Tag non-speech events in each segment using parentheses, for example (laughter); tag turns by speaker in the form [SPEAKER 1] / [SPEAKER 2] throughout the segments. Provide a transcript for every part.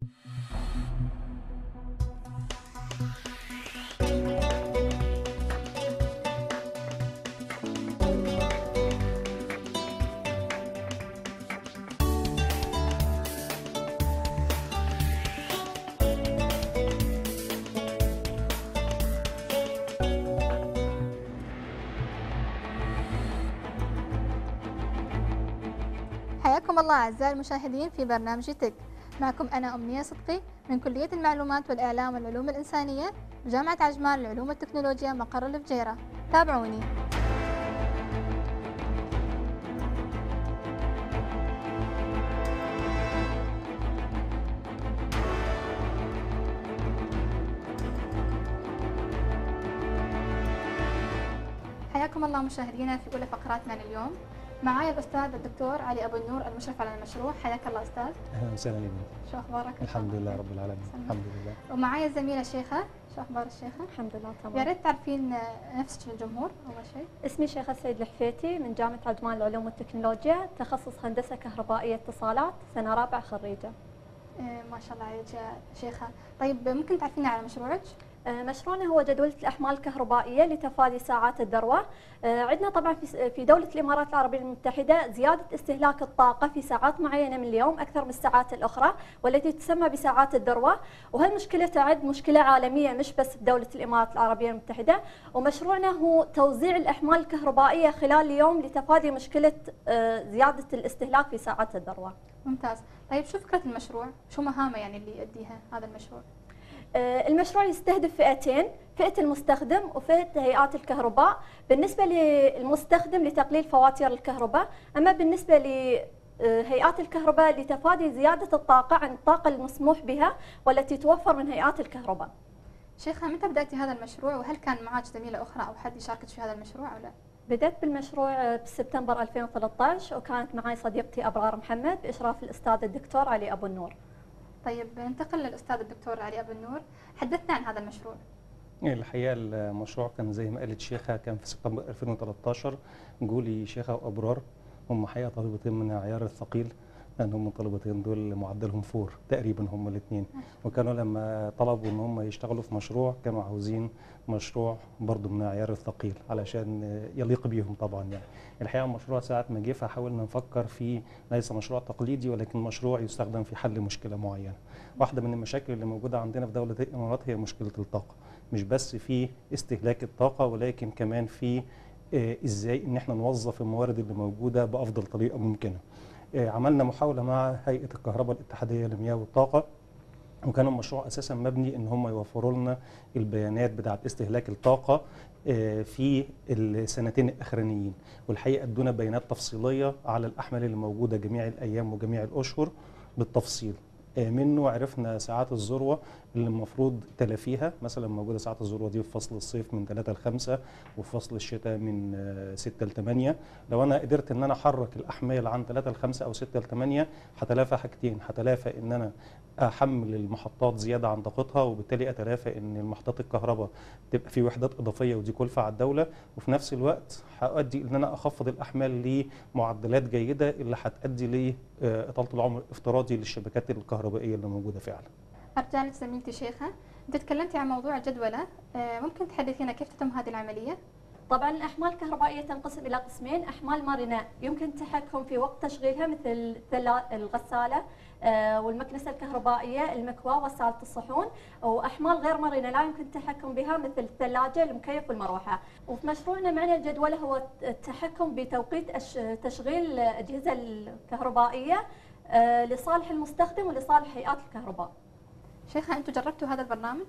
[SPEAKER 1] حياكم الله أعزائي المشاهدين في برنامج تك. معكم أنا أمنية صدقي من كلية المعلومات والإعلام والعلوم الإنسانية بجامعة عجمان للعلوم والتكنولوجيا مقر الفجيرة تابعوني. حياكم الله مشاهدينا في أولى فقراتنا لليوم. معايا الأستاذ الدكتور علي أبو النور المشرف على المشروع. حياك الله أستاذ.
[SPEAKER 2] أهلا وسهلا بك
[SPEAKER 1] شو أخبارك؟
[SPEAKER 2] الحمد لله رب العالمين.
[SPEAKER 1] سلام.
[SPEAKER 2] الحمد لله.
[SPEAKER 1] ومعايا الزميلة شيخة. شو أخبار الشيخة؟
[SPEAKER 3] الحمد لله
[SPEAKER 1] يا
[SPEAKER 3] تمام
[SPEAKER 1] ريت تعرفين نفسك للجمهور أول شيء.
[SPEAKER 3] اسمي شيخة السيد الحفيتي من جامعة عجمان للعلوم والتكنولوجيا تخصص هندسة كهربائية اتصالات سنة رابعة خريجة.
[SPEAKER 1] إيه، ما شاء الله عليك يا شيخة. طيب ممكن تعرفينا على مشروعك؟
[SPEAKER 3] آه، مشروعنا هو جدولة الأحمال الكهربائية لتفادي ساعات الذروة. آه، عندنا طبعا في دولة الإمارات العربية المتحدة زيادة استهلاك الطاقة في ساعات معينة من اليوم أكثر من الساعات الأخرى والتي تسمى بساعات الذروة. وهالمشكلة تعد مشكلة عالمية مش بس في دولة الإمارات العربية المتحدة. ومشروعنا هو توزيع الأحمال الكهربائية خلال اليوم لتفادي مشكلة آه، زيادة الاستهلاك في ساعات الذروة.
[SPEAKER 1] ممتاز. طيب شو فكرة المشروع؟ شو مهامه يعني اللي يؤديها هذا المشروع؟
[SPEAKER 3] آه، المشروع يستهدف فئتين فئة المستخدم وفئة هيئات الكهرباء. بالنسبة للمستخدم لتقليل فواتير الكهرباء أما بالنسبة لهيئات الكهرباء لتفادي زيادة الطاقة عن الطاقة المسموح بها والتي توفر من هيئات الكهرباء.
[SPEAKER 1] شيخة متى بدأتي هذا المشروع؟ وهل كان معك زميلة أخرى أو حد يشاركك في هذا المشروع أو لا؟
[SPEAKER 3] بدأت بالمشروع بسبتمبر 2013 وكانت معي صديقتي أبرار محمد بإشراف الأستاذ الدكتور علي أبو النور.
[SPEAKER 1] طيب ننتقل للأستاذ الدكتور علي أبو النور. حدثنا عن هذا المشروع.
[SPEAKER 2] الحقيقة المشروع كان زي ما قالت شيخة كان في سبتمبر 2013 جولي شيخة وأبرار هم حقيقة طالبتين من العيار الثقيل. لأن هم الطالبتين دول معدلهم فور تقريبا هم الاثنين وكانوا لما طلبوا إن هم يشتغلوا في مشروع كانوا عاوزين مشروع برضه من العيار الثقيل علشان يليق بيهم طبعا يعني. الحقيقة المشروع ساعة ما جه فحاولنا نفكر فيه ليس مشروع تقليدي ولكن مشروع يستخدم في حل مشكلة معينة. واحدة من المشاكل اللي موجودة عندنا في دولة الإمارات هي مشكلة الطاقة. مش بس في استهلاك الطاقة ولكن كمان في آه، إزاي إن إحنا نوظف الموارد اللي موجودة بأفضل طريقة ممكنة. عملنا محاولة مع هيئة الكهرباء الاتحادية للمياه والطاقة وكان المشروع أساسا مبني إن هم يوفروا لنا البيانات بتاعة استهلاك الطاقة آه، في السنتين الأخرانيين. والحقيقة ادونا بيانات تفصيلية على الأحمال اللي موجودة جميع الأيام وجميع الأشهر بالتفصيل. آه، منه عرفنا ساعات الذروة اللي المفروض تلافيها. مثلا موجودة ساعات الذروه دي في فصل الصيف من 3 ل 5 وفي فصل الشتاء من آه، 6 ل 8 لو أنا قدرت إن أنا أحرك الاحمال عن 3 ل 5 أو 6 ل 8 هتلافى حاجتين. هتلافى إن أنا أحمل المحطات زيادة عن طاقتها وبالتالي أتلافى إن المحطات الكهرباء تبقى في وحدات إضافية ودي كلفة على الدولة. وفي نفس الوقت هؤدي إن أنا أخفض الأحمال لمعدلات جيدة اللي هتؤدي لاطاله العمر الافتراضي للشبكات الكهربائية اللي موجودة فعلا.
[SPEAKER 1] أرجع لك زميلتي شيخة. أنت تكلمتي عن موضوع الجدولة آه، ممكن تحدثينا كيف تتم هذه العملية؟
[SPEAKER 3] طبعا الأحمال الكهربائية تنقسم إلى قسمين أحمال مرنة يمكن التحكم في وقت تشغيلها مثل الغسالة آه، والمكنسة الكهربائية المكواة وسالة الصحون وأحمال غير مرنة لا يمكن التحكم بها مثل الثلاجة المكيف والمروحة. وفي مشروعنا معنى الجدولة هو التحكم بتوقيت تشغيل الأجهزة الكهربائية آه، لصالح المستخدم ولصالح هيئات الكهرباء.
[SPEAKER 1] شيخة أنتم جربتوا هذا البرنامج؟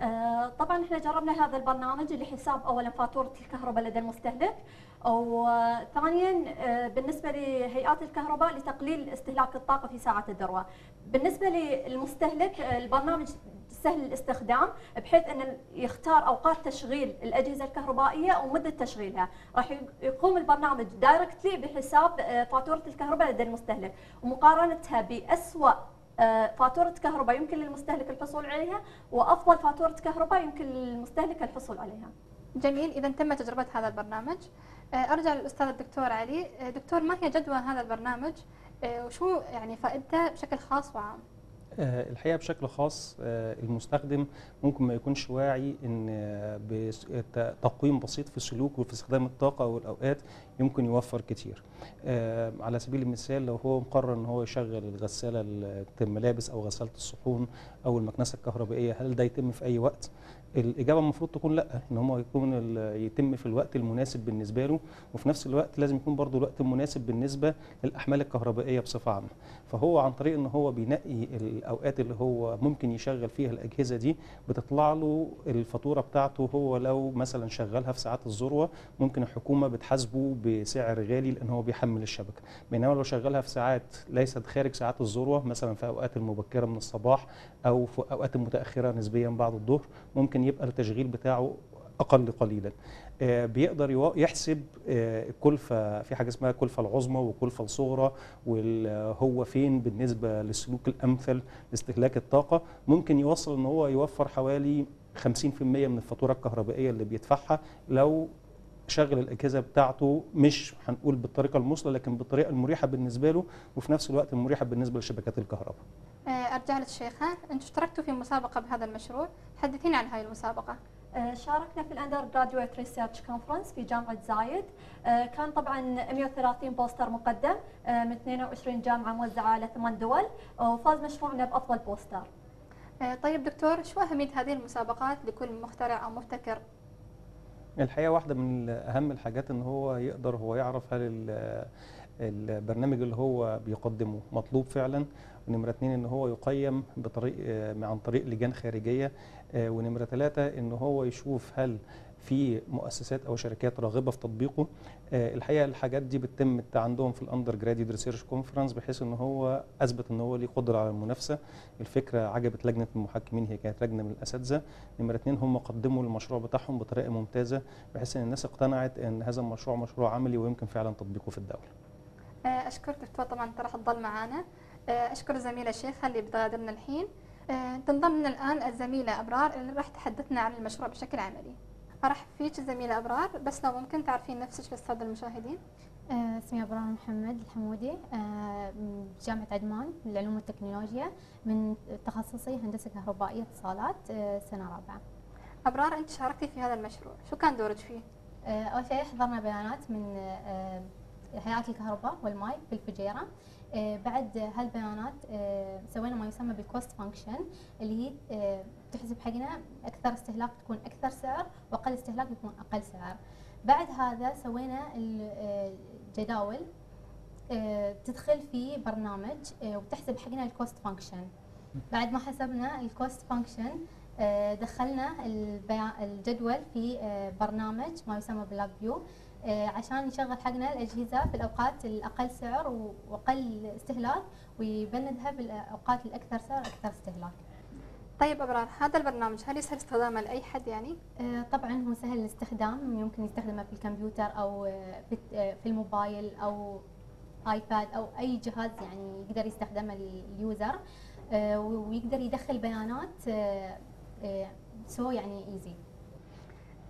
[SPEAKER 3] آه، طبعا إحنا جربنا هذا البرنامج لحساب اولا فاتورة الكهرباء لدى المستهلك وثانيا آه، بالنسبة لهيئات الكهرباء لتقليل استهلاك الطاقة في ساعات الذروة. بالنسبة للمستهلك آه، البرنامج سهل الاستخدام بحيث أن يختار أوقات تشغيل الأجهزة الكهربائية ومدة تشغيلها، راح يقوم البرنامج دايركتلي بحساب فاتورة الكهرباء لدى المستهلك ومقارنتها بأسوأ آه، فاتورة كهرباء يمكن للمستهلك الحصول عليها وأفضل فاتورة كهرباء يمكن للمستهلك الحصول عليها.
[SPEAKER 1] جميل إذا تم تجربة هذا البرنامج. آه، أرجع للأستاذ الدكتور علي. آه، دكتور ما هي جدوى هذا البرنامج؟ آه، وشو يعني فائدته بشكل خاص وعام؟
[SPEAKER 2] آه، الحقيقة بشكل خاص آه، المستخدم ممكن ما يكونش واعي إن آه، بتقويم بسيط في سلوكه في استخدام الطاقة أو الاوقات يمكن يوفر كتير. على سبيل المثال لو هو مقرر إن هو يشغل الغسالة ال- الملابس أو غسالة الصحون أو المكنسة الكهربائية هل ده يتم في أي وقت؟ الإجابة المفروض تكون لأ إن هو يكون يتم في الوقت المناسب بالنسبة له وفي نفس الوقت لازم يكون برضو الوقت المناسب بالنسبة للأحمال الكهربائية بصفة عامة. فهو عن طريق إن هو بينقي الأوقات اللي هو ممكن يشغل فيها الأجهزة دي بتطلع له الفاتورة بتاعته هو لو مثلا شغلها في ساعات الذروة ممكن الحكومة بتحاسبه بسعر غالي لأن هو بيحمل الشبكة. بينما لو شغلها في ساعات ليست خارج ساعات الذروة مثلا في أوقات المبكرة من الصباح أو في أوقات متأخرة نسبيا بعد الظهر ممكن يبقى التشغيل بتاعه أقل قليلا. آه، بيقدر يحسب آه، الكلفه في حاجة اسمها الكلفه العظمى والكلفه الصغرى وهو فين بالنسبة للسلوك الأمثل لاستهلاك الطاقة. ممكن يوصل إن هو يوفر حوالي 50% من الفاتورة الكهربائية اللي بيدفعها. لو شغل الأجهزة بتاعته مش هنقول بالطريقة المثلى لكن بالطريقة المريحة بالنسبة له وفي نفس الوقت المريحه بالنسبة لشبكات الكهرباء.
[SPEAKER 1] آه، أرجع للشيخة أنتم اشتركتوا في مسابقة بهذا المشروع. حدثينا عن هاي المسابقة.
[SPEAKER 3] آه، شاركنا في ال undergraduate research conference في جامعة زايد. آه، كان طبعا 130 poster مقدم آه، من 22 جامعة موزعة على ثمان دول وفاز مشروعنا بأفضل poster.
[SPEAKER 1] آه، طيب دكتور شو أهمية هذه المسابقات لكل مخترع أو مبتكر؟
[SPEAKER 2] الحقيقة واحدة من أهم الحاجات إن هو يقدر هو يعرف هل ال- البرنامج اللي هو بيقدمه مطلوب فعلا ونمرة اتنين إن هو يقيم بطريق آه، عن طريق لجان خارجية. آه، ونمرة ثلاثة إن هو يشوف هل في مؤسسات أو شركات راغبة في تطبيقه. آه، الحقيقة الحاجات دي بتتم عندهم في ال undergraduate research conference بحيث إن هو أثبت إن هو ليه قدرة على المنافسة. الفكرة عجبت لجنة المحكمين هي كانت لجنة من الأساتذة. نمرة اتنين هم قدموا المشروع بتاعهم بطريقة ممتازة بحيث إن الناس اقتنعت إن هذا المشروع مشروع عملي ويمكن فعلا تطبيقه في الدولة.
[SPEAKER 1] آه، أشكر دكتور طبعا أنت راح تضل معنا آه، أشكر الزميلة الشيخة اللي بتغادرنا الحين. آه، تنضم لنا الآن الزميلة أبرار اللي راح تحدثنا عن المشروع بشكل عملي. أرحب فيك الزميلة أبرار بس لو ممكن تعرفين نفسك للسادة المشاهدين
[SPEAKER 4] آه، اسمي أبرار محمد الحمودي آه، من جامعة عدمان للعلوم والتكنولوجيا من تخصصي هندسة كهربائية اتصالات آه، سنة رابعة.
[SPEAKER 1] أبرار أنت شاركتي في هذا المشروع. شو كان دورك فيه؟
[SPEAKER 4] آه، أول شيء حضرنا بيانات من آه، هيئات الكهرباء والماء بالفجيرة آه، بعد هالبيانات آه، سوينا ما يسمى بال cost function اللي هي آه، تحسب حقنا أكثر استهلاك تكون أكثر سعر وأقل استهلاك يكون أقل سعر. بعد هذا سوينا الجداول آه، تدخل في برنامج آه، وتحسب حقنا ال cost function بعد ما حسبنا ال cost function دخلنا البيا- الجدول في آه، برنامج ما يسمى ب LabVIEW عشان يشغل حقنا الأجهزة في الأوقات الأقل سعر و- وأقل استهلاك ويبندها في الاوقات الأكثر سعر أكثر استهلاك.
[SPEAKER 1] طيب أبرار هذا البرنامج هل يسهل استخدامه لأي حد يعني؟
[SPEAKER 4] آه، طبعا هو سهل الاستخدام يمكن يستخدمه في الكمبيوتر آه، في آه، الموبايل أو iPad أو أي جهاز يعني يقدر يستخدمه ال user آه، ويقدر يدخل بيانات آه، آه، so يعني easy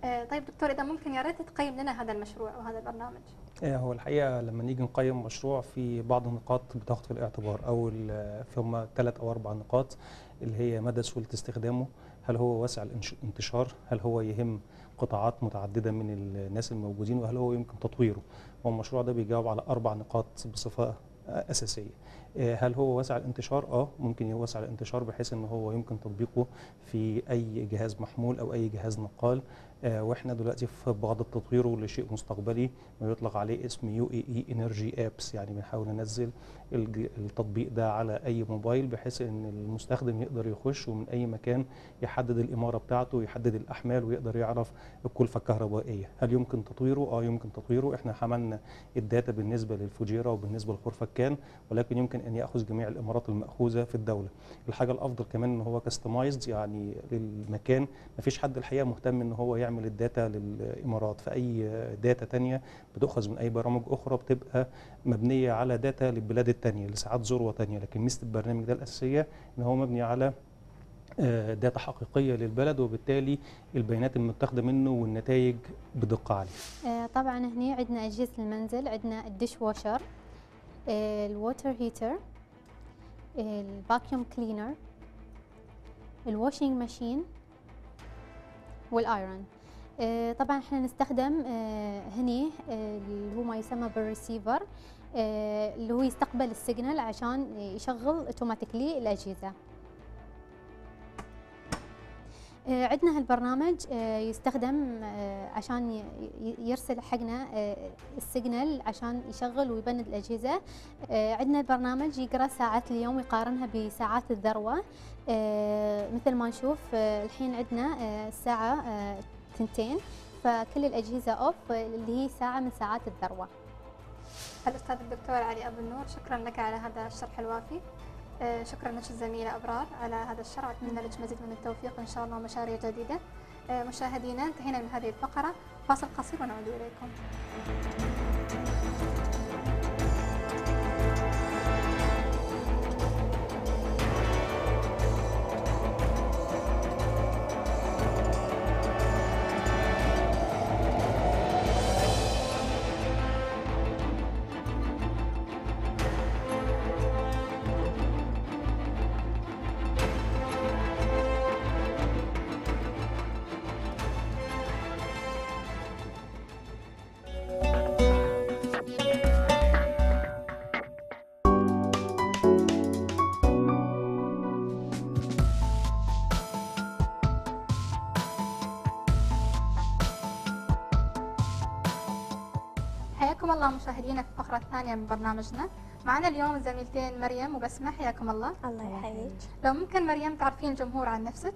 [SPEAKER 1] آه، طيب دكتور إذا ممكن يا ريت تقيم لنا هذا المشروع وهذا البرنامج.
[SPEAKER 2] آه، هو الحقيقة لما نيجي نقيم مشروع في بعض النقاط بتاخد في الاعتبار اول آه، هم ثلاث أو أربع نقاط اللي هي مدى سهولة استخدامه هل هو واسع الانتشار هل هو يهم قطاعات متعددة من الناس الموجودين وهل هو يمكن تطويره. هو المشروع ده بيجاوب على أربع نقاط بصفة آه، أساسية. آه، هل هو واسع الانتشار؟ آه ممكن يوسع الانتشار بحيث إن هو يمكن تطبيقه في أي جهاز محمول أو أي جهاز نقال. آه، وإحنا دلوقتي في بعض تطويره لشيء مستقبلي ما يطلق عليه اسم UAE Energy Apps يعني بنحاول ننزل التطبيق ده على أي موبايل بحيث إن المستخدم يقدر يخش ومن أي مكان يحدد الإمارة بتاعته ويحدد الأحمال ويقدر يعرف الكلفة الكهربائية. هل يمكن تطويره؟ آه يمكن تطويره. إحنا حملنا ال data بالنسبة للفجيره وبالنسبة لخورفكان ولكن يمكن أن يأخذ جميع الإمارات المأخوذة في الدولة. الحاجة الأفضل كمان إن هو customized يعني للمكان. ما فيش حد الحقيقة مهتم إن هو يعمل ال data للإمارات. فأي data تانية بتؤخذ من أي برامج أخرى بتبقى مبنية على data للبلاد التانية لساعات ذروة تانية. لكن ميزة البرنامج ده الأساسية إن هو مبني على آه، data حقيقية للبلد وبالتالي البيانات المتاخدة منه والنتائج بدقة عاليه
[SPEAKER 4] آه، طبعا هني عندنا أجهزة المنزل عندنا الدش واشر الووتر هيتر الفاكيوم كلينر الواشينج ماشين والأيرون. آه، طبعا إحنا نستخدم آه، هني آه، اللي هو ما يسمى بالريسيفر آه، اللي هو يستقبل ال signal عشان يشغل automatically الأجهزة. آه، عندنا هالبرنامج آه، يستخدم آه، عشان يرسل حقنا آه، ال signal عشان يشغل ويبند الأجهزة. آه، عندنا البرنامج يقرأ ساعات اليوم يقارنها بساعات الذروة. آه، مثل ما نشوف آه، الحين عندنا آه، الساعة آه، تنتين فكل الأجهزة off اللي هي ساعة من ساعات الذروة.
[SPEAKER 1] الأستاذ الدكتور علي أبو النور شكرا لك على هذا الشرح الوافي. آه، شكرا لك الزميلة أبرار على هذا الشرح. أتمنى لك مزيد من التوفيق إن شاء الله ومشاريع جديدة. آه، مشاهدينا انتهينا من هذه الفقرة. فاصل قصير ونعود إليكم. حياكم الله مشاهدينا في الفقرة الثانية من برنامجنا. معنا اليوم زميلتين مريم وبسمة حياكم الله.
[SPEAKER 5] الله يحييك.
[SPEAKER 1] لو ممكن مريم تعرفين الجمهور عن نفسك؟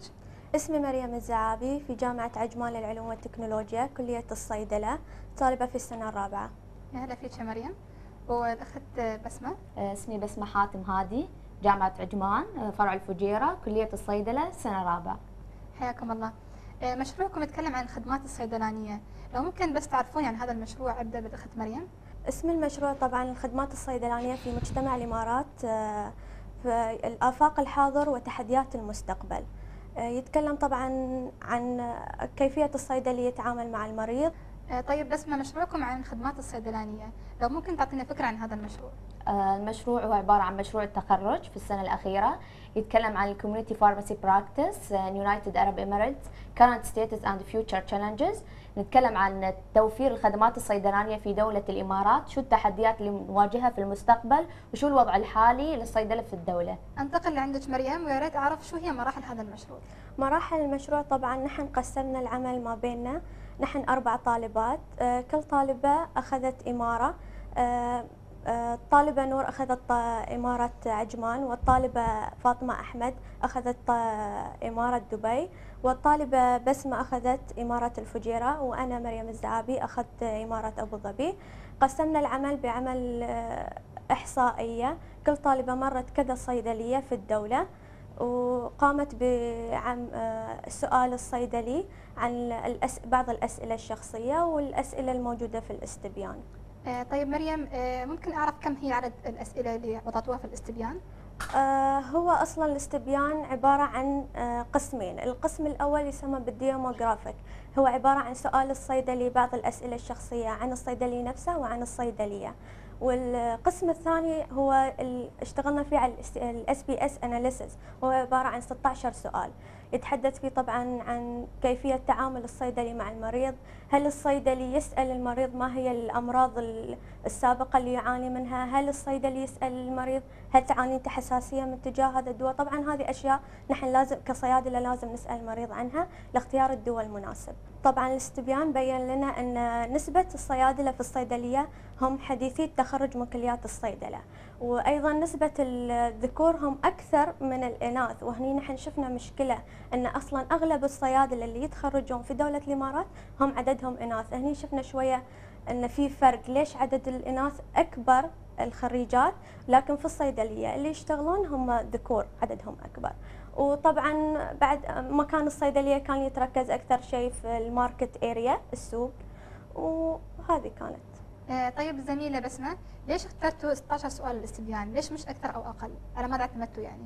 [SPEAKER 5] اسمي مريم الزعابي في جامعة عجمان للعلوم والتكنولوجيا كلية الصيدلة طالبة في السنة الرابعة.
[SPEAKER 1] يا هلا فيك يا مريم. والأخت بسمة؟
[SPEAKER 6] اسمي بسمة حاتم هادي جامعة عجمان فرع الفجيرة كلية الصيدلة سنة رابعة.
[SPEAKER 1] حياكم الله. آه، مشروعكم يتكلم عن الخدمات الصيدلانية. لو ممكن بس تعرفوني عن هذا المشروع أبدأ بالأخت مريم.
[SPEAKER 5] اسم المشروع طبعا الخدمات الصيدلانية في مجتمع الإمارات آه، في آفاق الحاضر وتحديات المستقبل. آه، يتكلم طبعا عن كيفية الصيدلي يتعامل مع المريض.
[SPEAKER 1] آه، طيب بسمة مشروعكم عن الخدمات الصيدلانية؟ لو ممكن تعطينا فكرة عن هذا المشروع.
[SPEAKER 6] المشروع هو عبارة عن مشروع التخرج في السنة الأخيرة. يتكلم عن ال community pharmacy practice United Arab Emirates current status and future challenges. نتكلم عن توفير الخدمات الصيدلانية في دولة الإمارات. شو التحديات اللي نواجهها في المستقبل؟ وشو الوضع الحالي للصيدلة في الدولة؟
[SPEAKER 1] أنتقل لعندك مريم ويا ريت أعرف شو هي مراحل هذا المشروع.
[SPEAKER 5] مراحل المشروع طبعا نحن قسمنا العمل ما بيننا. نحن أربع طالبات. آه، كل طالبة أخذت إمارة. آه، آه، الطالبة نور أخذت إمارة عجمان والطالبة فاطمة أحمد أخذت إمارة دبي والطالبة بسمة أخذت إمارة الفجيرة وأنا مريم الزعابي أخذت إمارة أبو ظبي قسمنا العمل بعمل إحصائية كل طالبة مرت كذا صيدلية في الدولة وقامت السؤال الصيدلي عن. بعض الأسئلة الشخصية والأسئلة الموجودة في الاستبيان
[SPEAKER 1] آه، طيب مريم آه، ممكن أعرف كم هي عدد الأسئلة اللي وضعتوها في الاستبيان؟
[SPEAKER 5] آه، هو أصلا الاستبيان عبارة عن قسمين. القسم الأول يسمى بال demographic هو عبارة عن سؤال الصيدلي بعض الأسئلة الشخصية عن الصيدلي نفسه وعن الصيدلية. والقسم الثاني هو ال- اشتغلنا فيه على ال SPSS analysis هو عبارة عن 16 سؤال. يتحدث فيه طبعا عن كيفية تعامل الصيدلي مع المريض هل الصيدلي يسأل المريض ما هي الأمراض ال- السابقة اللي يعاني منها؟ هل الصيدلي يسأل المريض هل تعاني أنت حساسية من تجاه هذا الدواء؟ طبعا هذه أشياء نحن لازم كصيادلة لازم نسأل المريض عنها لاختيار الدواء المناسب. طبعا الاستبيان بين لنا أن نسبة الصيادلة في الصيدلية هم حديثي التخرج من كليات الصيدلة. وأيضا نسبة الذكور هم أكثر من الإناث. وهني نحن شفنا مشكلة أن أصلا أغلب الصيادلة اللي يتخرجون في دولة الإمارات هم عددهم إناث. هني شفنا شوية أن في فرق ليش عدد الإناث أكبر الخريجات لكن في الصيدلية اللي يشتغلون هم ذكور عددهم أكبر. وطبعا بعد مكان الصيدلية كان يتركز أكثر شيء في ال market area السوق. وهذه كانت.
[SPEAKER 1] آه، طيب الزميلة بسمة ليش اخترتوا 16 سؤال الاستبيان ليش مش أكثر أو أقل؟ على ماذا اعتمدتوا يعني؟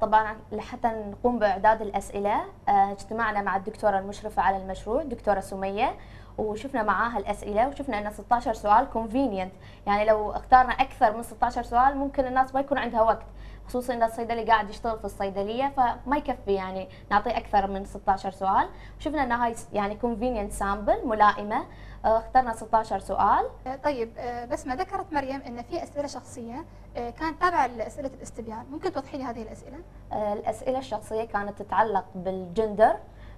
[SPEAKER 6] طبعا لحتى نقوم بإعداد الأسئلة آه، اجتمعنا مع الدكتورة المشرفة على المشروع دكتورة سمية وشفنا معاها الأسئلة وشفنا إن 16 سؤال convenient يعني لو اختارنا أكثر من 16 سؤال ممكن الناس ما يكون عندها وقت. خصوصا ان الصيدلي قاعد يشتغل في الصيدلية فما يكفي يعني نعطيه أكثر من 16 سؤال. شفنا ان هاي يعني convenient sample ملائمة. آه، اخترنا 16 سؤال.
[SPEAKER 1] آه، طيب آه، بس ما ذكرت مريم إن في أسئلة شخصية كانت تابعة لأسئلة الاستبيان. ممكن توضحي لي هذه
[SPEAKER 6] الأسئلة؟ الأسئلة الشخصية كانت تتعلق بالجندر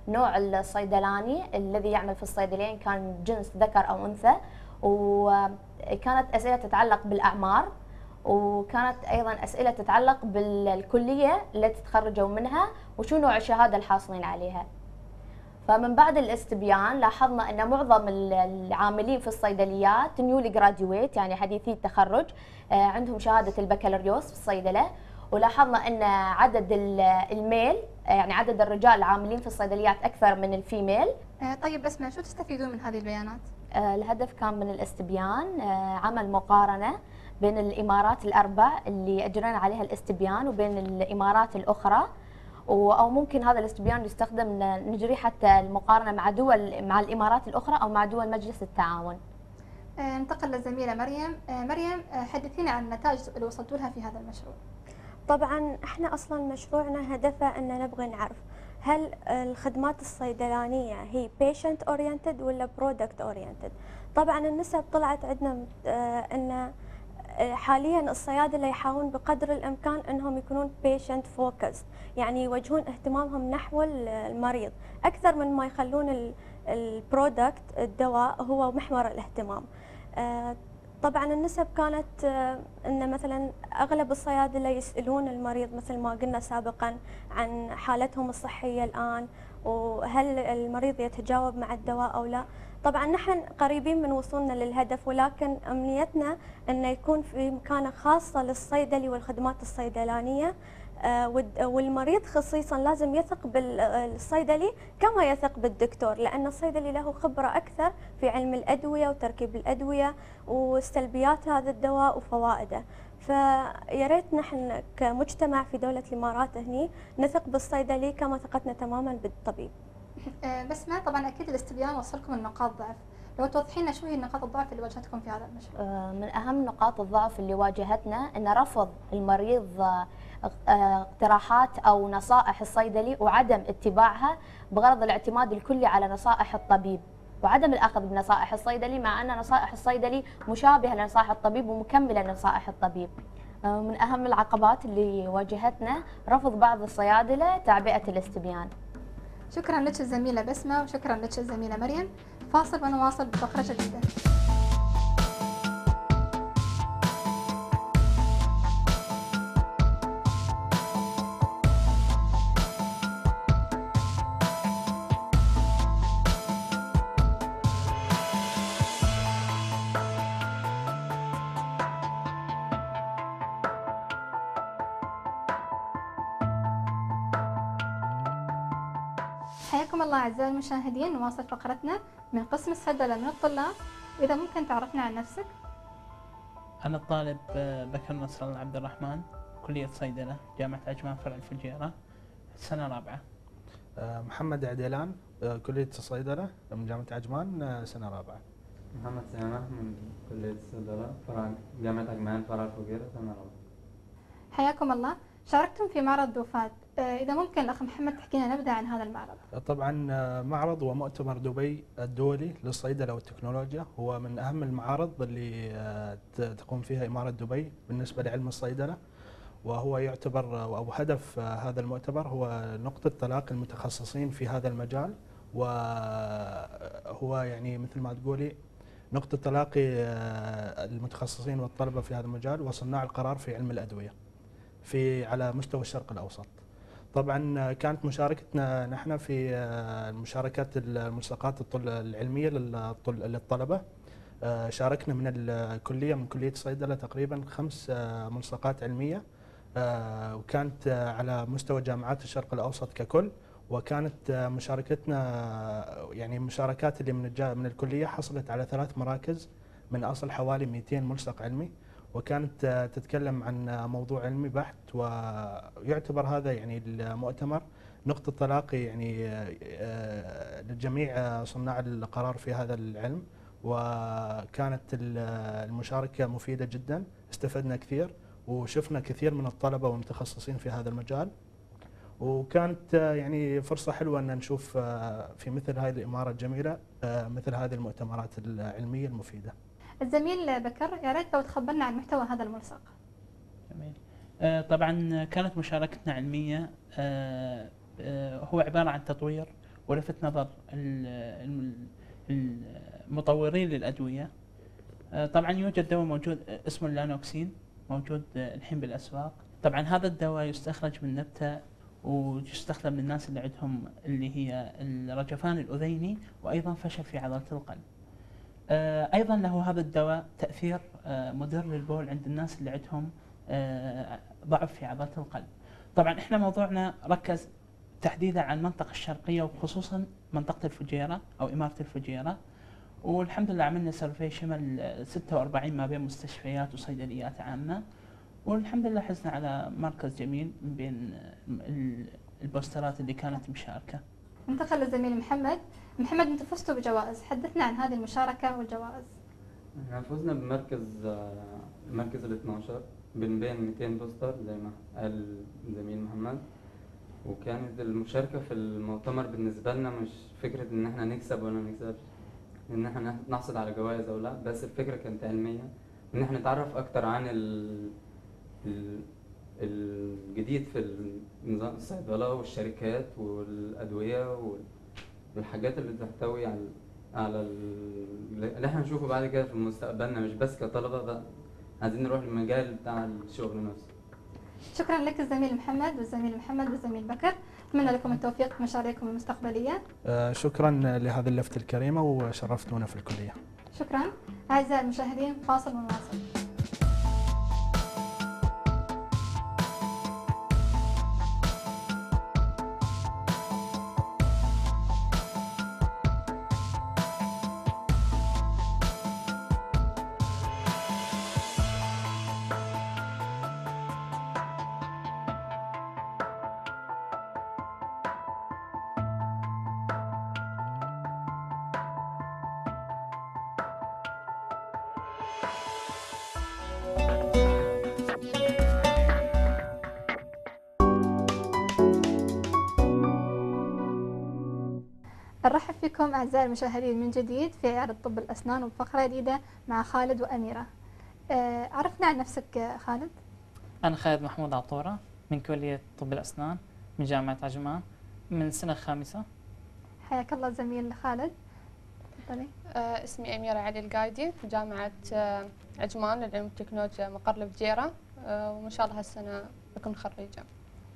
[SPEAKER 6] نوع الصيدلاني الذي يعمل في الصيدلية إن كان جنس ذكر أو أنثى. وكانت أسئلة تتعلق بالأعمار. وكانت أيضا أسئلة تتعلق بالكلية التي تخرجوا منها وشو نوع الشهادة الحاصلين عليها. فمن بعد الاستبيان لاحظنا أن معظم العاملين في الصيدليات نيولي جراديويت يعني حديثي التخرج آه، عندهم شهادة البكالوريوس في الصيدلة. ولاحظنا أن عدد ال- الميل آه، يعني عدد الرجال العاملين في الصيدليات أكثر من الفيميل.
[SPEAKER 1] آه، طيب بسمة شو تستفيدون من هذه البيانات؟
[SPEAKER 6] الهدف كان من الاستبيان عمل مقارنة. بين الإمارات الأربع اللي أجرينا عليها الاستبيان وبين الإمارات الأخرى. و- أو ممكن هذا الاستبيان يستخدم نجري حتى المقارنة مع دول مع الإمارات الأخرى أو مع دول مجلس التعاون.
[SPEAKER 1] آه، ننتقل للزميلة مريم. آه، مريم آه، حدثينا عن النتائج اللي وصلتوا لها في هذا المشروع.
[SPEAKER 5] طبعا إحنا أصلا مشروعنا هدفه ان نبغى نعرف هل الخدمات الصيدلانية هي patient oriented ولا product oriented طبعا النسب طلعت عندنا آه، ان آه، حاليا الصيادله يحاولون بقدر الإمكان إنهم يكونون patient focused يعني يوجهون اهتمامهم نحو ال- المريض. أكثر من ما يخلون البرودكت الدواء هو محور الاهتمام. آه، طبعا النسب كانت آه، إن مثلا أغلب الصيادله يسألون المريض مثل ما قلنا سابقا عن حالتهم الصحية الآن وهل المريض يتجاوب مع الدواء أو لا. طبعا نحن قريبين من وصولنا للهدف ولكن أمنيتنا إنه يكون في مكانة خاصة للصيدلي والخدمات الصيدلانية. آه، والمريض خصيصا لازم يثق بالصيدلي كما يثق بالدكتور لأن الصيدلي له خبرة أكثر في علم الأدوية وتركيب الأدوية وسلبيات هذا الدواء وفوائده. فيا ريت نحن كمجتمع في دولة الإمارات هني نثق بالصيدلي كما ثقتنا تماما بالطبيب.
[SPEAKER 1] بسمة طبعا أكيد الاستبيان وصلكم النقاط ضعف. لو توضحي لنا شو هي نقاط الضعف اللي واجهتكم في هذا المشروع؟
[SPEAKER 6] آه، من أهم نقاط الضعف اللي واجهتنا أن رفض المريض آه، آه، اقتراحات أو نصائح الصيدلي وعدم اتباعها بغرض الاعتماد الكلي على نصائح الطبيب. وعدم الأخذ بنصائح الصيدلي مع أن نصائح الصيدلي مشابهة لنصائح الطبيب ومكملة لنصائح الطبيب. آه، من أهم العقبات اللي واجهتنا رفض بعض الصيادلة تعبئة الاستبيان.
[SPEAKER 1] شكرا لك الزميلة بسمة وشكرا لك الزميلة مريم. فاصل ونواصل بفقرة جديدة. أعزائي المشاهدين نواصل فقرتنا من قسم الصيدلة من الطلاب وإذا ممكن تعرفنا عن نفسك؟
[SPEAKER 7] أنا الطالب آه، بكر نصر الله عبد الرحمن كلية صيدلة جامعة عجمان فرع الفجيرة سنة رابعة
[SPEAKER 8] آه، محمد عديلان آه، كلية الصيدلة من جامعة عجمان سنة رابعة.
[SPEAKER 9] محمد سامح من كلية الصيدلة فرع جامعة عجمان فرع الفقيرة سنة رابعة.
[SPEAKER 1] حياكم الله. شاركتم في معرض دوفات. آه، إذا ممكن الأخ محمد تحكي لنا نبذة عن هذا المعرض.
[SPEAKER 8] طبعا آه، معرض ومؤتمر دبي الدولي للصيدلة والتكنولوجيا هو من أهم المعارض اللي آه، تقوم فيها إمارة دبي بالنسبة لعلم الصيدلة. وهو يعتبر أو هدف هذا المؤتمر هو نقطة تلاقي المتخصصين في هذا المجال. وهو يعني مثل ما تقولي نقطة تلاقي المتخصصين والطلبة في هذا المجال وصناع القرار في علم الأدوية. في على مستوى الشرق الأوسط. طبعا كانت مشاركتنا نحن في آه، مشاركات الملصقات الطل- العلمية للطل- للطلبة. آه، شاركنا من الكلية من كلية الصيدلة تقريبا خمس آه، ملصقات علمية. آه، وكانت آه، على مستوى جامعات الشرق الأوسط ككل. وكانت آه، مشاركتنا آه، يعني المشاركات اللي من من الكلية حصلت على ثلاث مراكز من أصل حوالي 200 ملصق علمي. وكانت تتكلم عن موضوع علمي بحت ويعتبر هذا يعني المؤتمر نقطة تلاقي يعني آه، لجميع صناع القرار في هذا العلم وكانت ال- المشاركة مفيدة جدا استفدنا كثير وشفنا كثير من الطلبة والمتخصصين في هذا المجال وكانت آه، يعني فرصة حلوة أن نشوف آه، في مثل هذه الإمارة الجميلة آه، مثل هذه المؤتمرات العلمية المفيدة.
[SPEAKER 1] الزميل بكر يا ريت لو تخبرنا عن محتوى هذا الملصق.
[SPEAKER 7] جميل. آه، طبعا كانت مشاركتنا علمية. آه، آه، هو عبارة عن تطوير ولفت نظر ال- الم- المطورين للأدوية. آه، طبعا يوجد دواء موجود آه، اسمه اللانوكسين موجود آه، الحين بالأسواق. طبعا هذا الدواء يستخرج من نبتة ويستخدم للناس اللي عندهم اللي هي الرجفان الأذيني وأيضا فشل في عضلة القلب. أيضا له هذا الدواء تأثير آه، مضر للبول عند الناس اللي عندهم آه، ضعف في عضله القلب. طبعا إحنا موضوعنا ركز تحديدا على المنطقة الشرقية وخصوصا منطقة الفجيرة أو إمارة الفجيرة. والحمد لله عملنا سيرفي شمل آه، 46 ما بين مستشفيات وصيدليات عامة. والحمد لله حزنا على مركز جميل من بين آه، ال- البوسترات اللي كانت مشاركة.
[SPEAKER 1] ننتقل للزميل محمد محمد أنتم فزتوا بجوائز. حدثنا عن هذه المشاركة والجوائز.
[SPEAKER 9] إحنا فزنا بمركز آه، المركز ال 12 من بين 200 بوستر زي ما قال الزميل محمد. وكانت المشاركة في المؤتمر بالنسبة لنا مش فكرة إن إحنا نكسب ولا ما نكسبش إن إحنا نحصل على جوائز أو لأ بس الفكرة كانت علمية إن إحنا نتعرف أكتر عن ال... ال... الجديد في نظام الصيدلة والشركات والأدوية وال... والحاجات اللي تحتوي على على ال- اللي إحنا نشوفه بعد كده في مستقبلنا مش بس كطلبة بقى. عايزين نروح للمجال بتاع الشغل نفسه.
[SPEAKER 1] شكرا لك الزميل محمد والزميل محمد والزميل بكر. أتمنى لكم التوفيق في مشاريعكم المستقبلية.
[SPEAKER 8] آه، شكرا لهذه اللفتة الكريمة وشرفتونا في الكلية.
[SPEAKER 1] شكرا. أعزائي المشاهدين فاصل ونواصل. فيكم أعزائي المشاهدين من جديد في عيادة طب الأسنان وفقرة جديدة مع خالد وأميرة. آه، عرفنا عن نفسك خالد؟
[SPEAKER 10] أنا خالد محمود عطورة من كلية طب الأسنان من جامعة عجمان من السنة الخامسة
[SPEAKER 1] حياك الله زميل خالد. تفضلي.
[SPEAKER 11] آه، اسمي أميرة علي القايدي في جامعة آه، عجمان للعلوم والتكنولوجيا مقر الفجيرة آه، وإن شاء الله هالسنة بكون خريجة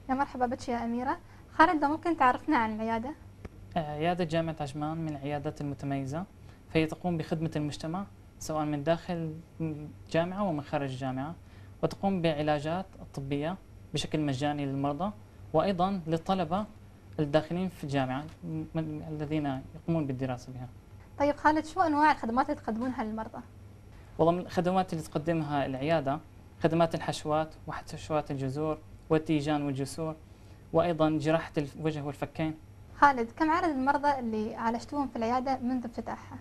[SPEAKER 1] يا مرحبا بك يا أميرة. خالد لو ممكن تعرفنا عن العيادة
[SPEAKER 10] عيادة جامعة عجمان من العيادات المتميزة فهي تقوم بخدمة المجتمع سواء من داخل الجامعة ومن خارج الجامعة وتقوم بعلاجات طبية بشكل مجاني للمرضى وأيضا للطلبة الداخلين في الجامعة الذين يقومون بالدراسة بها.
[SPEAKER 1] طيب خالد شو أنواع الخدمات اللي تقدمونها للمرضى؟
[SPEAKER 10] والله من الخدمات اللي تقدمها العيادة خدمات الحشوات وحشوات الجذور والتيجان والجسور وأيضا جراحة الوجه والفكين.
[SPEAKER 1] خالد كم عدد المرضى اللي عالجتوهم في العيادة منذ افتتاحها؟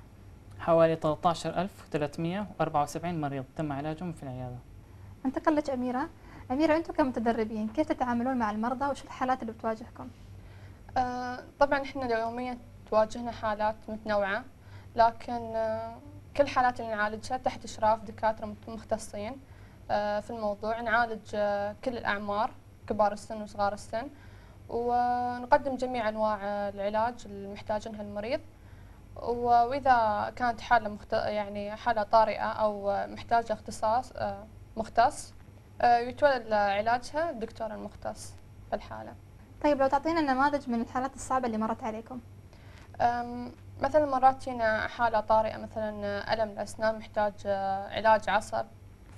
[SPEAKER 10] حوالي 13374 مريض تم علاجهم في العيادة.
[SPEAKER 1] انتقل لك أميرة. أميرة أنتم كمتدربين كيف تتعاملون مع المرضى وش الحالات اللي بتواجهكم؟
[SPEAKER 11] آه، طبعا إحنا يوميا تواجهنا حالات متنوعة لكن آه، كل حالات اللي نعالجها تحت إشراف دكاترة مختصين آه، في الموضوع. نعالج آه، كل الأعمار كبار السن وصغار السن. ونقدم جميع أنواع العلاج اللي محتاجينها المريض. وإذا كانت حالة مخت... يعني حالة طارئة أو محتاجة اختصاص آه، مختص آه، يتولى علاجها الدكتور المختص في الحالة.
[SPEAKER 1] طيب لو تعطينا نماذج من الحالات الصعبة اللي مرت عليكم.
[SPEAKER 11] مثلا مرات هنا حالة طارئة مثلا ألم الأسنان محتاج آه، علاج عصب.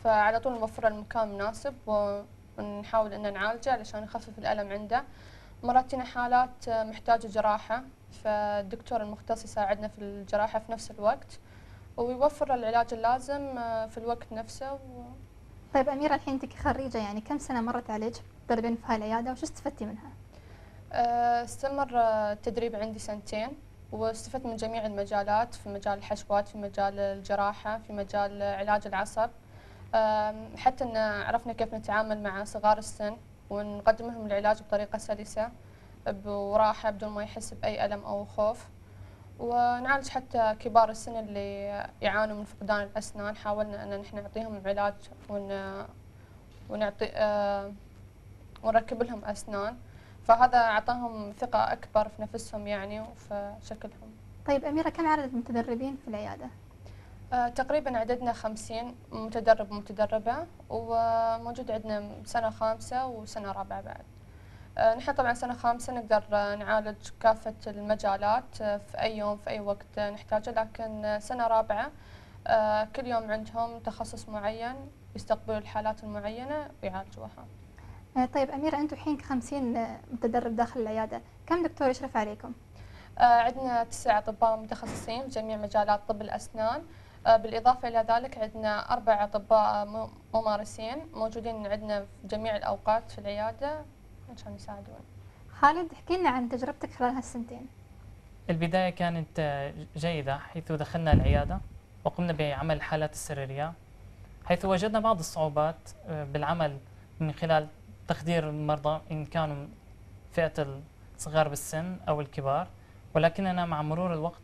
[SPEAKER 11] فعلى طول نوفر المكان مناسب و- ونحاول أن نعالجه علشان نخفف الألم عنده. مرات حالات آه، محتاجة جراحة فالدكتور المختص يساعدنا في الجراحة في نفس الوقت ويوفر العلاج اللازم آه، في الوقت نفسه. و...
[SPEAKER 1] طيب أميرة الحين أنت خريجة يعني كم سنة مرت عليك تدربين في هاي العيادة وش استفدتي منها؟
[SPEAKER 11] آه، استمر التدريب عندي سنتين واستفدت من جميع المجالات في مجال الحشوات في مجال الجراحة في مجال علاج العصب. حتى إن عرفنا كيف نتعامل مع صغار السن. ونقدم لهم العلاج بطريقة سلسة براحة بدون ما يحس بأي ألم أو خوف. ونعالج حتى كبار السن اللي يعانوا من فقدان الأسنان. حاولنا أن نحن نعطيهم علاج ون ونعطي آه، ونركب لهم أسنان. فهذا أعطاهم ثقة أكبر في نفسهم يعني وفي شكلهم.
[SPEAKER 1] طيب أميرة كم عدد المتدربين في العيادة؟
[SPEAKER 11] آه، تقريبا عددنا خمسين متدرب ومتدربة وموجود عندنا سنة خامسة وسنة رابعة بعد. آه، نحن طبعا سنة خامسة نقدر نعالج كافة المجالات آه، في أي يوم في أي وقت نحتاجه لكن سنة رابعة كل يوم عندهم تخصص معين يستقبلوا الحالات المعينة ويعالجوها.
[SPEAKER 1] طيب أميرة أنتم الحين 50 متدرب داخل العيادة كم دكتور يشرف عليكم؟
[SPEAKER 11] عندنا تسع أطباء متخصصين في جميع مجالات طب الأسنان. بالإضافة إلى ذلك عندنا أربع أطباء ممارسين موجودين عندنا في جميع الأوقات في العيادة. عشان يساعدون.
[SPEAKER 1] خالد احكي لنا عن تجربتك خلال هالسنتين.
[SPEAKER 10] البداية كانت آه، جيدة حيث دخلنا العيادة وقمنا بعمل الحالات السريرية حيث وجدنا بعض الصعوبات آه، بالعمل من خلال تخدير المرضى إن كانوا فئة الصغار بالسن أو الكبار ولكننا مع مرور الوقت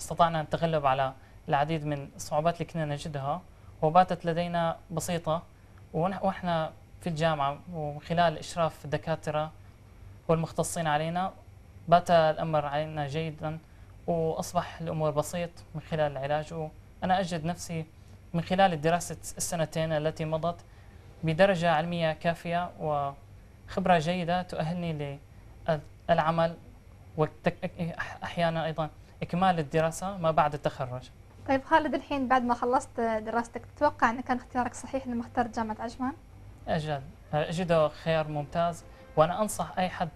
[SPEAKER 10] استطعنا التغلب على العديد من الصعوبات اللي كنا نجدها وباتت لدينا بسيطة ونح- وإحنا في الجامعة وخلال إشراف الدكاترة والمختصين علينا بات الأمر علينا جيدا وأصبح الأمور بسيط من خلال العلاج. وأنا أجد نفسي من خلال الدراسة السنتين التي مضت بدرجة علمية كافية وخبرة جيدة تؤهلني للعمل وأحيانا أيضا إكمال الدراسة ما بعد التخرج.
[SPEAKER 1] طيب خالد الحين بعد ما خلصت دراستك تتوقع أن كان اختيارك صحيح لما اخترت جامعة عجمان؟
[SPEAKER 10] أجل أجده خيار ممتاز وأنا أنصح أي حد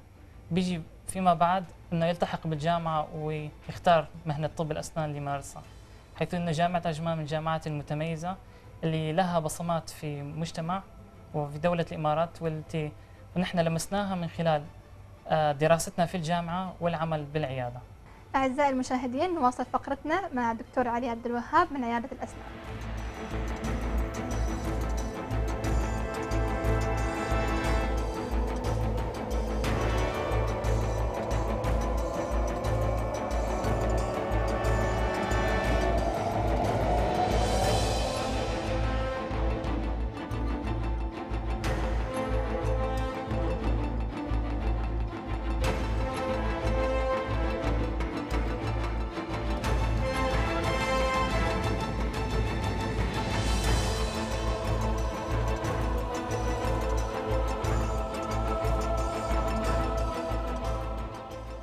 [SPEAKER 10] بيجي فيما بعد أنه يلتحق بالجامعة ويختار مهنة طب الأسنان اللي يمارسها حيث أن جامعة عجمان من الجامعات المتميزة اللي لها بصمات في مجتمع وفي دولة الإمارات والتي ونحن لمسناها من خلال آه، دراستنا في الجامعة والعمل بالعيادة
[SPEAKER 1] أعزائي المشاهدين نواصل فقرتنا مع دكتور علي عبد الوهاب من عيادة الأسنان.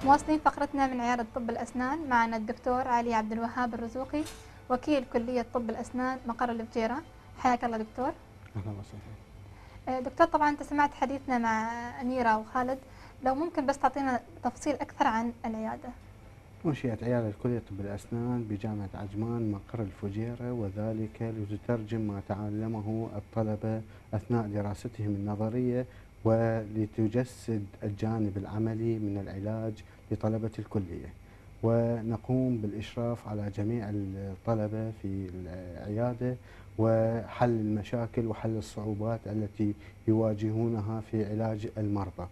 [SPEAKER 1] مواصلين فقرتنا من عيادة طب الأسنان. معنا الدكتور علي عبد الوهاب الرزوقي وكيل كلية طب الأسنان مقر الفجيرة حياك الله دكتور.
[SPEAKER 12] أهلا وسهلا.
[SPEAKER 1] آه، دكتور طبعا أنت سمعت حديثنا مع أميرة وخالد. لو ممكن بس تعطينا تفصيل أكثر عن العيادة.
[SPEAKER 12] أنشئت عيادة كلية طب الأسنان بجامعة عجمان مقر الفجيرة وذلك لتترجم ما تعلمه الطلبة أثناء دراستهم النظرية ولتجسد الجانب العملي من العلاج لطلبة الكلية. ونقوم بالإشراف على جميع الطلبة في العيادة وحل المشاكل وحل الصعوبات التي يواجهونها في علاج المرضى.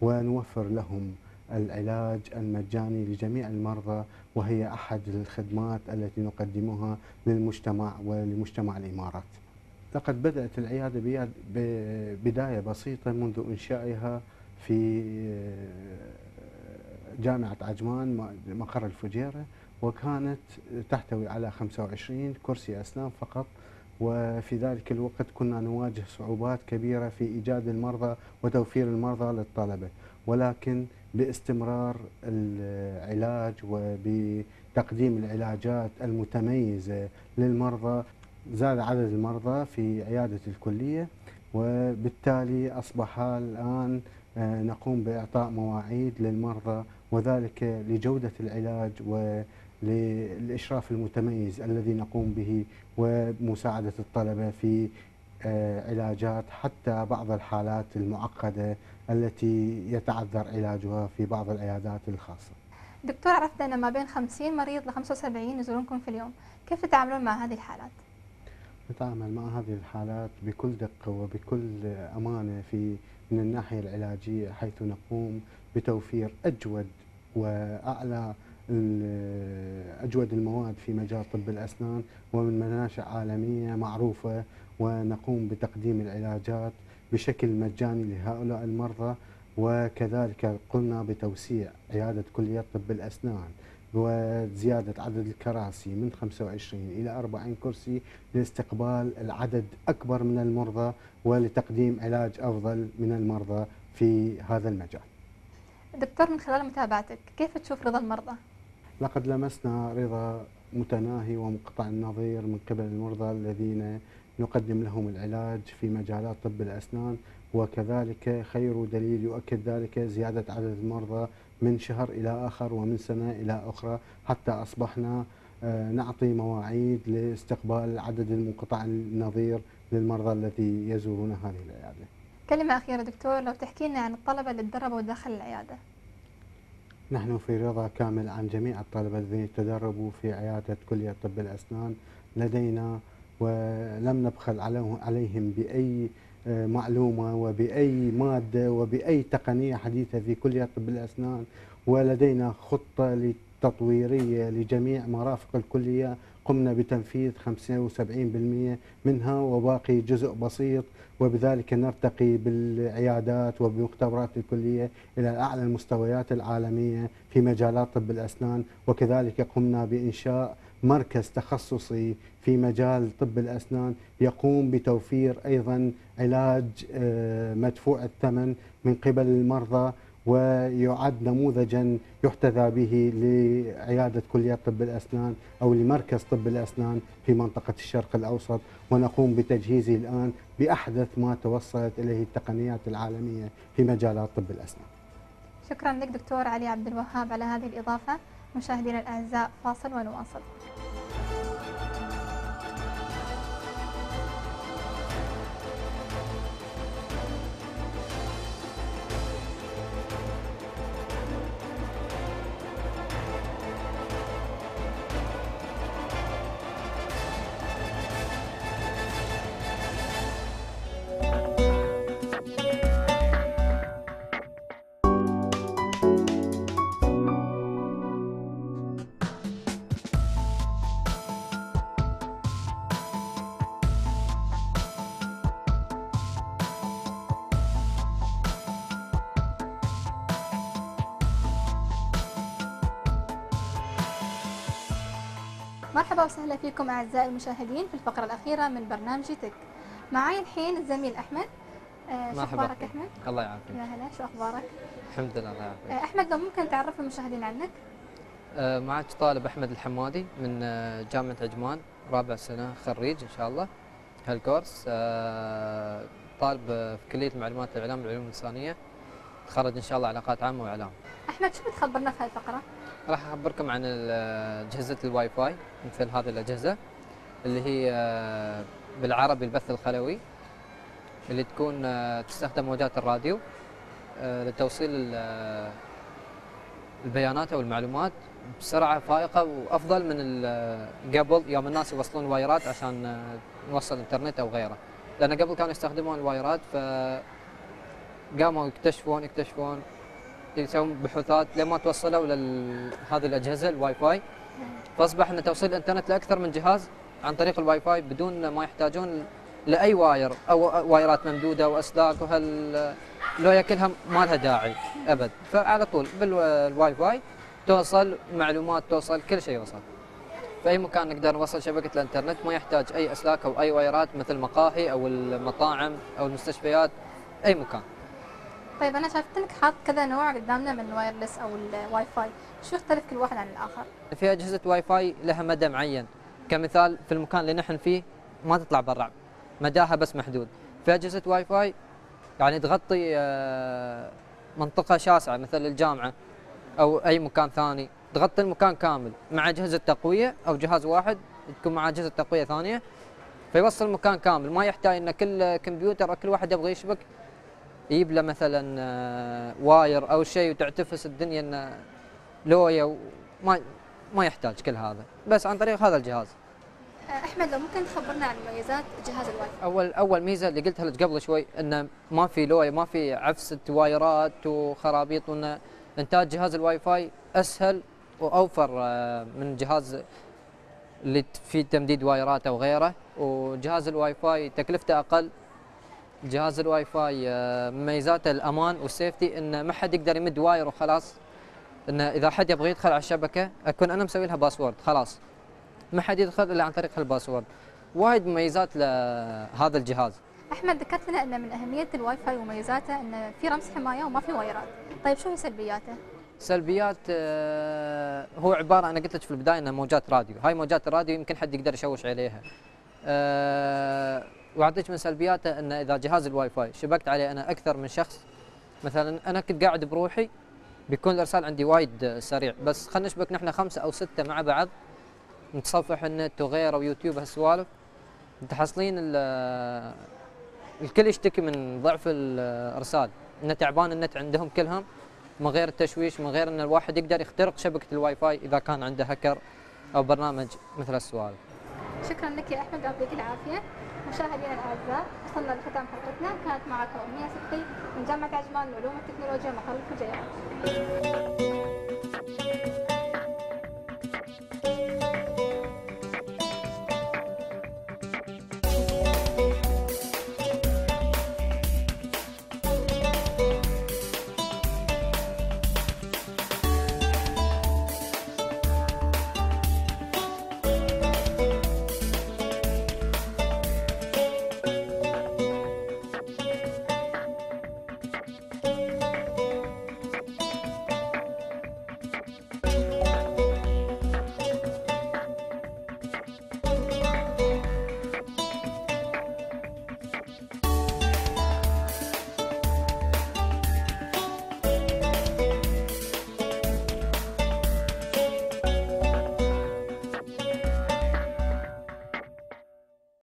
[SPEAKER 12] ونوفر لهم العلاج المجاني لجميع المرضى وهي أحد الخدمات التي نقدمها للمجتمع ولمجتمع الإمارات. لقد بدأت العيادة ببداية بسيطة منذ إنشائها في جامعة عجمان مقر الفجيرة وكانت تحتوي على 25 كرسي أسنان فقط. وفي ذلك الوقت كنا نواجه صعوبات كبيرة في إيجاد المرضى وتوفير المرضى للطلبة. ولكن باستمرار العلاج وبتقديم العلاجات المتميزة للمرضى زاد عدد المرضى في عيادة الكلية. وبالتالي أصبح الآن آه، نقوم بإعطاء مواعيد للمرضى وذلك لجودة العلاج وللإشراف المتميز الذي نقوم به ومساعدة الطلبة في آه، علاجات حتى بعض الحالات المعقدة التي يتعذر علاجها في بعض العيادات الخاصة
[SPEAKER 1] دكتور عرفت أن ما بين 50 مريض ل 75 يزورونكم في اليوم كيف تتعاملون مع هذه الحالات؟
[SPEAKER 12] نتعامل مع هذه الحالات بكل دقة وبكل أمانة في من الناحية العلاجية حيث نقوم بتوفير أجود وأعلى ال- أجود المواد في مجال طب الأسنان ومن مناشئ عالمية معروفة ونقوم بتقديم العلاجات بشكل مجاني لهؤلاء المرضى وكذلك قمنا بتوسيع عيادة كلية طب الأسنان وزيادة عدد الكراسي من 25 إلى 40 كرسي لاستقبال العدد أكبر من المرضى ولتقديم علاج أفضل من المرضى في هذا المجال.
[SPEAKER 1] دكتور من خلال متابعتك كيف تشوف رضا المرضى؟
[SPEAKER 12] لقد لمسنا رضا متناهي ومنقطع النظير من قبل المرضى الذين نقدم لهم العلاج في مجالات طب الأسنان وكذلك خير دليل يؤكد ذلك زيادة عدد المرضى من شهر إلى آخر ومن سنة إلى أخرى حتى أصبحنا آه، نعطي مواعيد لاستقبال العدد المنقطع النظير للمرضى الذي يزورون هذه العيادة
[SPEAKER 1] كلمة أخيرة دكتور لو تحكي لنا عن الطلبة اللي تدربوا داخل العيادة.
[SPEAKER 12] نحن في رضا كامل عن جميع الطلبة الذين تدربوا في عيادة كلية طب الأسنان لدينا ولم نبخل عليه- عليهم بأي آه، معلومة وبأي مادة وبأي تقنية حديثة في كلية طب الأسنان ولدينا خطة تطويرية لجميع مرافق الكلية. قمنا بتنفيذ 75% منها وباقي جزء بسيط وبذلك نرتقي بالعيادات وبمختبرات الكلية إلى أعلى المستويات العالمية في مجالات طب الأسنان. وكذلك قمنا بإنشاء مركز تخصصي في مجال طب الأسنان يقوم بتوفير أيضا علاج آه، مدفوع الثمن من قبل المرضى ويعد نموذجا يحتذى به لعيادة كلية طب الأسنان أو لمركز طب الأسنان في منطقة الشرق الأوسط. ونقوم بتجهيزه الآن بأحدث ما توصلت إليه التقنيات العالمية في مجالات طب الأسنان.
[SPEAKER 1] شكرا لك دكتور علي عبد الوهاب على هذه الإضافة. مشاهدينا الأعزاء فاصل ونواصل. مرحبا وسهلا فيكم أعزائي المشاهدين في الفقرة الأخيرة من برنامج تك معي الحين الزميل أحمد آه، شو
[SPEAKER 13] مرحبا.
[SPEAKER 1] أخبارك أحمد؟
[SPEAKER 13] الله يعافيك
[SPEAKER 1] يا هلا شو أخبارك؟
[SPEAKER 13] الحمد لله الله
[SPEAKER 1] آه،
[SPEAKER 13] يعافيك
[SPEAKER 1] أحمد لو ممكن تعرف المشاهدين عنك؟
[SPEAKER 13] آه، معك طالب أحمد الحمادي من آه، جامعة عجمان رابع سنة خريج إن شاء الله هالكورس آه، طالب آه، في كلية المعلومات والإعلام والعلوم الإنسانية تخرج إن شاء الله علاقات عامة وإعلام
[SPEAKER 1] أحمد شو بتخبرنا في هاي الفقرة؟
[SPEAKER 13] راح أخبركم عن اجهزه الواي فاي مثل هذه الأجهزة اللي هي آه، بالعربي البث الخلوي اللي تكون آه، تستخدم موجات الراديو آه، لتوصيل ال- البيانات أو المعلومات بسرعة فائقة وأفضل من قبل يوم الناس يوصلون الوايرات عشان نوصل إنترنت أو غيره. لأن قبل كانوا يستخدمون الوايرات ف قاموا يكتشفون يكتشفون يسوون بحوثات لما توصلوا لهذه الأجهزة الواي فاي فأصبح إن توصيل الإنترنت لأكثر من جهاز عن طريق الواي فاي بدون ما يحتاجون لأي wire أو وايرات ممدودة وأسلاك وهاللوية كلها ما لها داعي أبد. فعلى طول بالواي فاي توصل معلومات توصل كل شيء يوصل. في أي مكان نقدر نوصل شبكة الإنترنت ما يحتاج أي أسلاك أو أي وايرات مثل مقاهي أو المطاعم أو المستشفيات أي مكان.
[SPEAKER 1] طيب أنا شايفتلك حاط كذا نوع قدامنا من ال wireless أو الواي فاي شو يختلف كل واحد عن الآخر؟
[SPEAKER 13] في أجهزة واي فاي لها مدى معين. كمثال في المكان اللي نحن فيه ما تطلع برا مداها بس محدود. في أجهزة واي فاي يعني تغطي آه، منطقة شاسعة مثل الجامعة أو أي مكان ثاني. تغطي المكان كامل مع أجهزة تقوية أو جهاز واحد تكون مع أجهزة تقوية ثانية فيوصل المكان كامل. ما يحتاج إن كل كمبيوتر أو كل واحد يبغى يشبك يجيب له مثلا آه، wire أو شيء وتعتفس الدنيا إنه لوية ما ما يحتاج كل هذا. بس عن طريق هذا الجهاز.
[SPEAKER 1] آه، أحمد لو ممكن تخبرنا عن مميزات جهاز الواي فاي
[SPEAKER 13] أول أول ميزة اللي قلتها لك قبل شوي إنه ما في لوية ما في عفسه وايرات وخرابيط وان إنتاج جهاز الواي فاي أسهل وأوفر آه، من جهاز اللي فيه تمديد وايرات أو غيره. وجهاز الواي فاي تكلفته أقل. جهاز الواي فاي آه، مميزاته الأمان وال safety انه ما حد يقدر يمد wire وخلاص. انه إذا حد يبغى يدخل على الشبكة أكون أنا مسوي لها password خلاص. ما حد يدخل إلا عن طريق هال password وايد مميزات لهذا الجهاز.
[SPEAKER 1] أحمد ذكرت لنا إن من أهمية الواي فاي ومميزاته انه في رمز حماية وما في وايرات. طيب شو هي سلبياته؟
[SPEAKER 13] سلبيات آه، هو عبارة أنا قلت لك في البداية إنها موجات راديو. هاي موجات الراديو يمكن حد يقدر يشوش عليها. وأعطيك من سلبياته إن إذا جهاز الواي فاي شبكت عليه أنا أكثر من شخص مثلا أنا كنت قاعد بروحي بيكون الإرسال عندي وايد سريع بس خلينا نشبك نحن خمسة أو ستة مع بعض نتصفح النت وغيره ويوتيوب هالسوالف متحصلين ال- (hesitation) الكل يشتكي من ضعف الإرسال انه تعبان النت عندهم كلهم من غير التشويش من غير إن الواحد يقدر يخترق شبكة الواي فاي إذا كان عنده هكر أو برنامج مثل السوالف
[SPEAKER 1] شكرا لك يا أحمد يعطيك العافية. مشاهدينا الأعزاء وصلنا لختام حلقتنا. كانت معكم أمنية صدقي من جامعة عجمان للعلوم والتكنولوجيا مقر الفجيرة